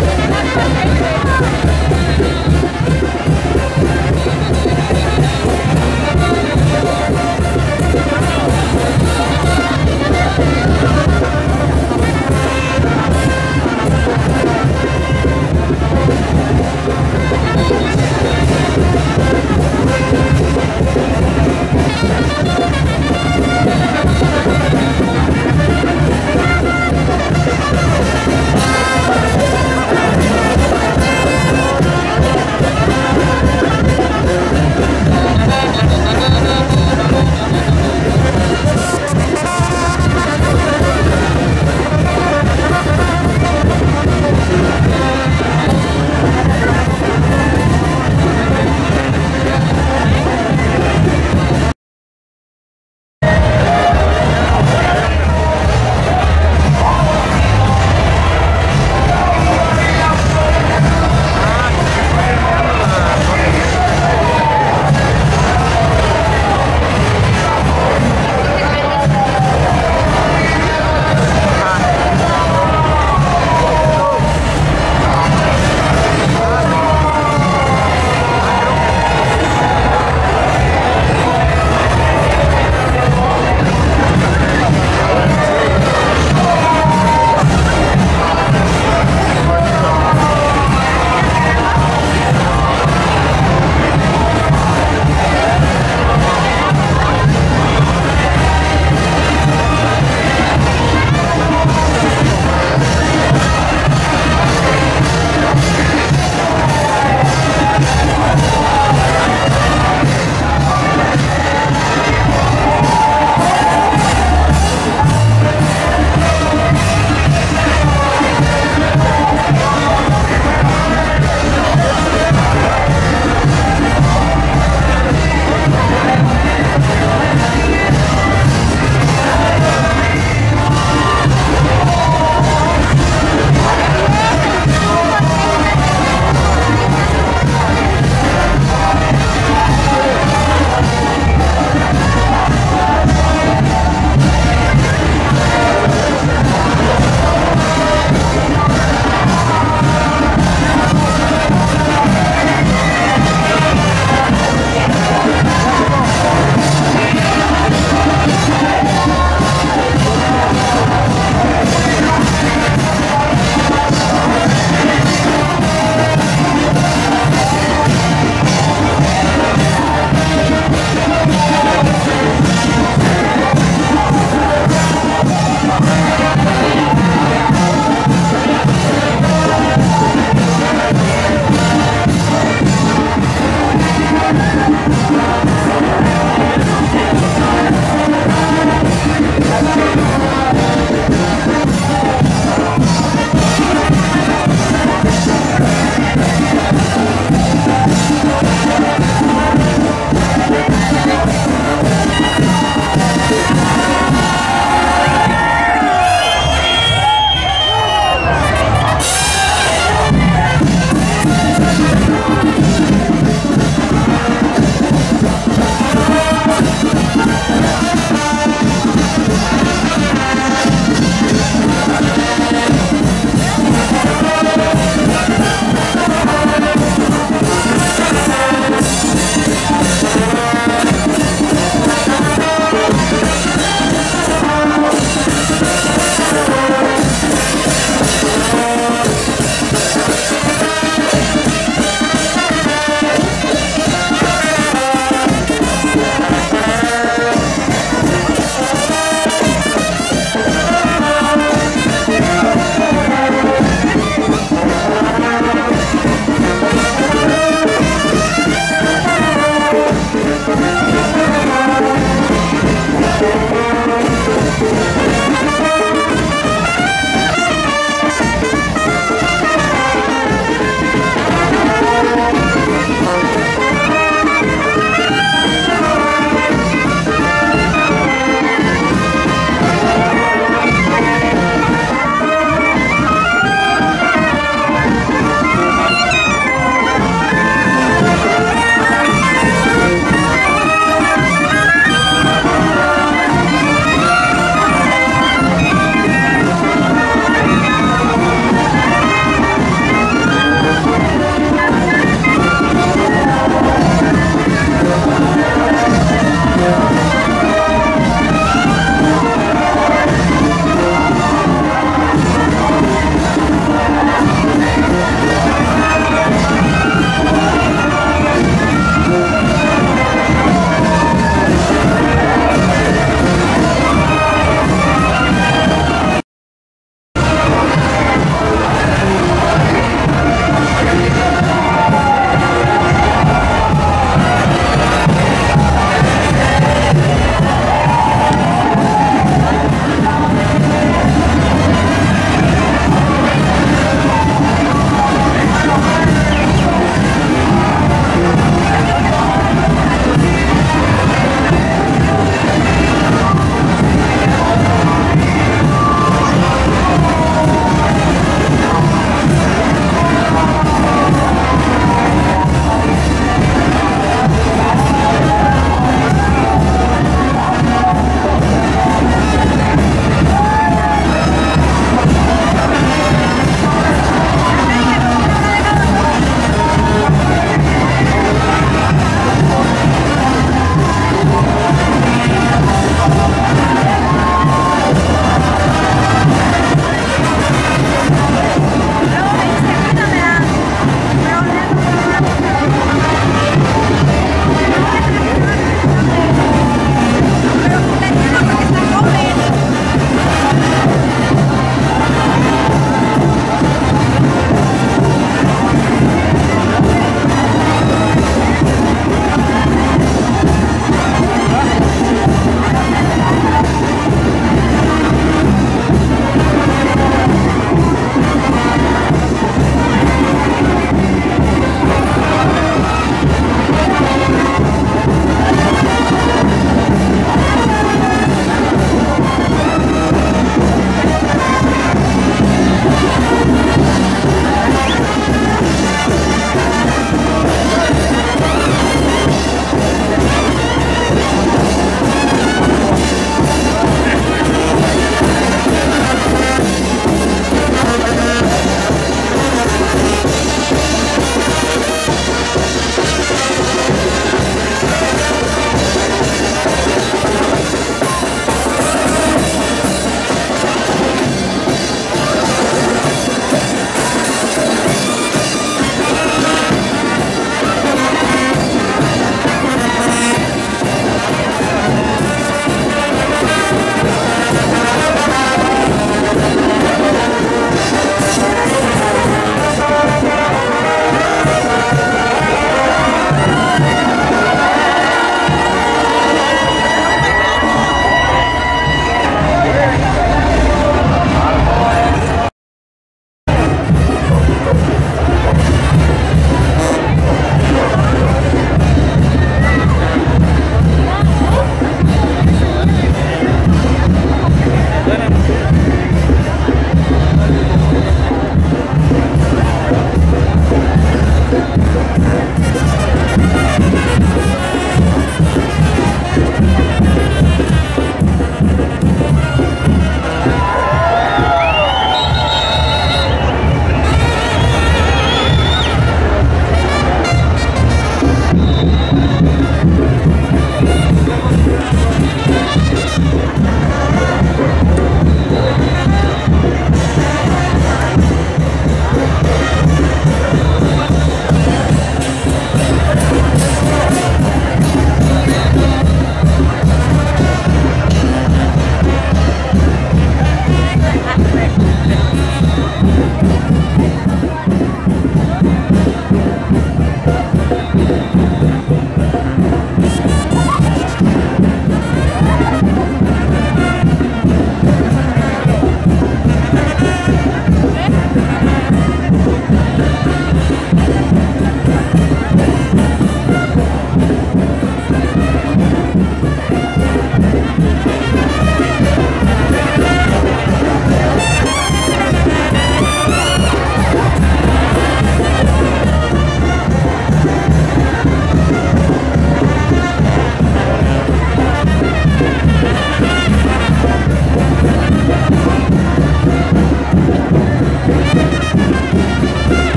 ¡Vamos! ¡Vamos! ¡Vamos!